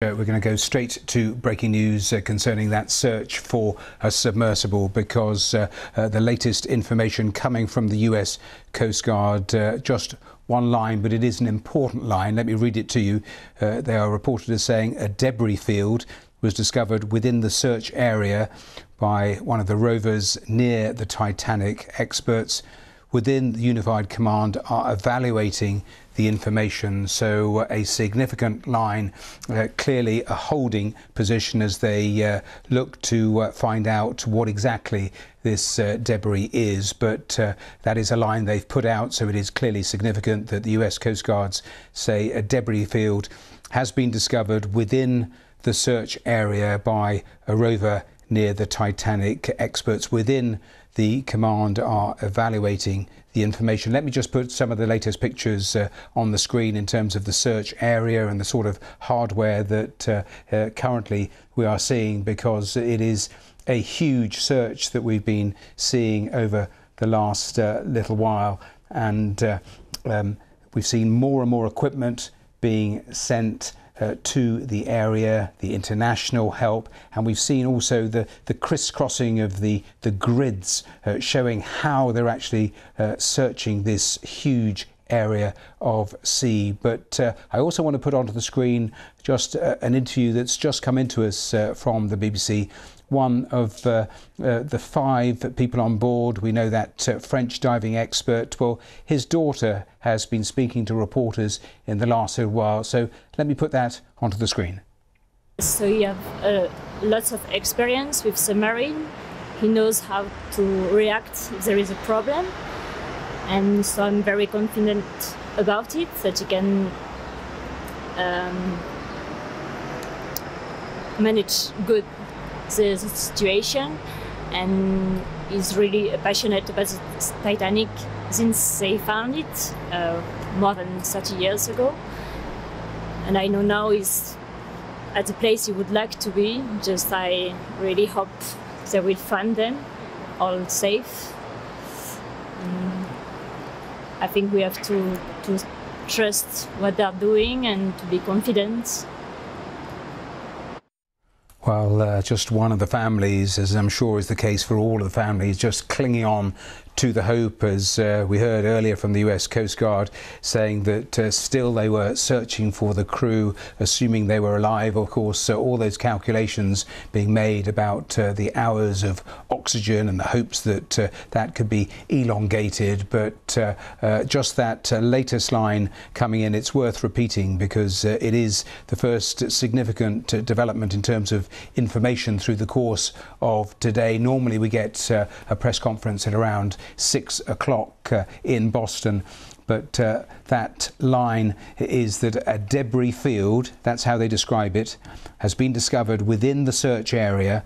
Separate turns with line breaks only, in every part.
Uh, we're going to go straight to breaking news uh, concerning that search for a submersible because uh, uh the latest information coming from the US Coast Guard, uh, just one line, but it is an important line. Let me read it to you. Uh, they are reported as saying a debris field was discovered within the search area by one of the rovers near the Titanic. Experts within the Unified Command are evaluating the information. So uh, a significant line, uh, clearly a holding position as they uh, look to uh, find out what exactly this uh, debris is. But uh, that is a line they've put out, so it is clearly significant that the US Coast Guards say a debris field has been discovered within the search area by a rover near the Titanic. Experts within the command are evaluating the information. Let me just put some of the latest pictures uh, on the screen in terms of the search area and the sort of hardware that uh, uh, currently we are seeing because it is a huge search that we've been seeing over the last uh, little while and uh, um, we've seen more and more equipment being sent uh, to the area, the international help, and we've seen also the, the crisscrossing of the, the grids uh, showing how they're actually uh, searching this huge area of sea. But uh, I also want to put onto the screen just uh, an interview that's just come into us uh, from the BBC. One of uh, uh, the five people on board, we know that uh, French diving expert, well, his daughter has been speaking to reporters in the last little while. So let me put that onto the screen.
So he has lots of experience with submarine. He knows how to react if there is a problem and so I'm very confident about it that he can um, manage good the, the, situation and is really passionate about the Titanic since they found it uh, more than 30 years ago and I know now he's at the place he would like to be just I really hope they will find them all safe mm. I think we have to, to trust what they're doing and to be confident.
Well, uh, just one of the families, as I'm sure is the case for all of the families, just clinging on to the hope, as uh, we heard earlier from the US Coast Guard, saying that uh, still they were searching for the crew, assuming they were alive. Of course, uh, all those calculations being made about uh, the hours of oxygen and the hopes that uh, that could be elongated. But uh, just that latest line coming in, it's worth repeating because it is the first significant development in terms of information through the course of today. Normally, we get a press conference at around six o'clock uh, in Boston. But uh, that line is that a debris field, that's how they describe it, has been discovered within the search area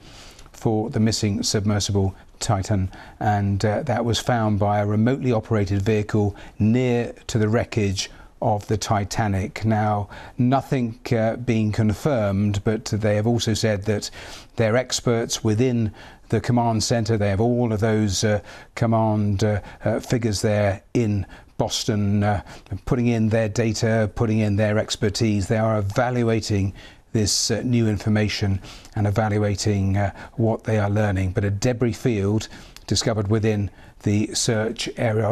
for the missing submersible Titan, and uh, that was found by a remotely operated vehicle near to the wreckage of the Titanic. Now, nothing uh, being confirmed, but they have also said that they're experts within the command centre. They have all of those uh, command uh, uh figures there in Boston, uh, putting in their data, putting in their expertise. They are evaluating this uh, new information and evaluating what they are learning. But a debris field discovered within the search area.